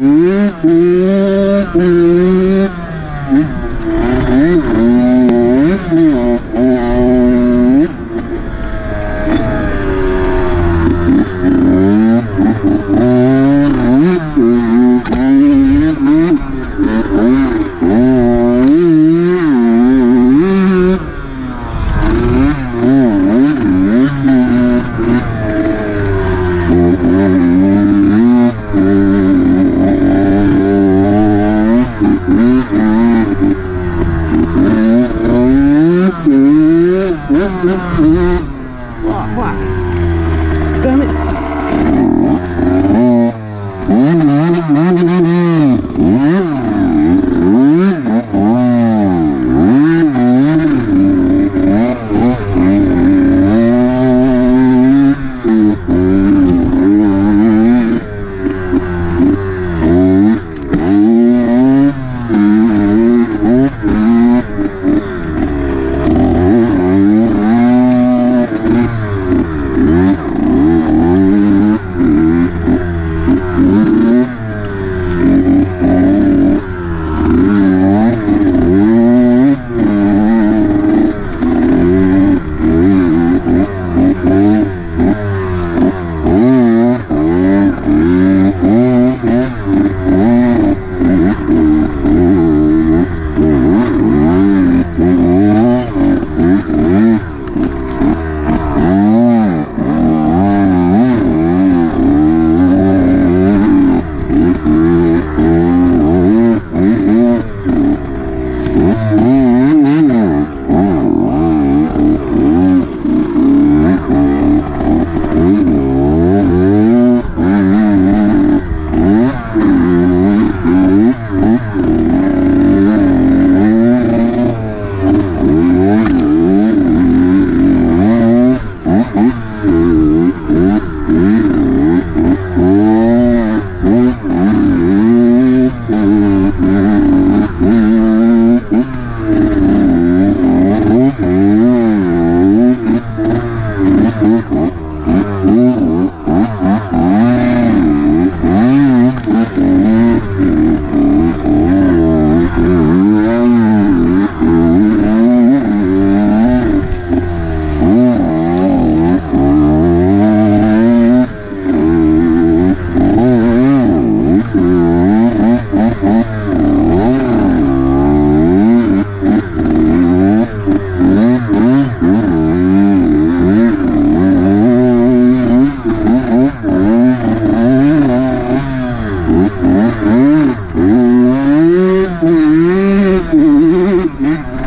Mm-hmm. Termina. Mm-hmm. Mm-hmm.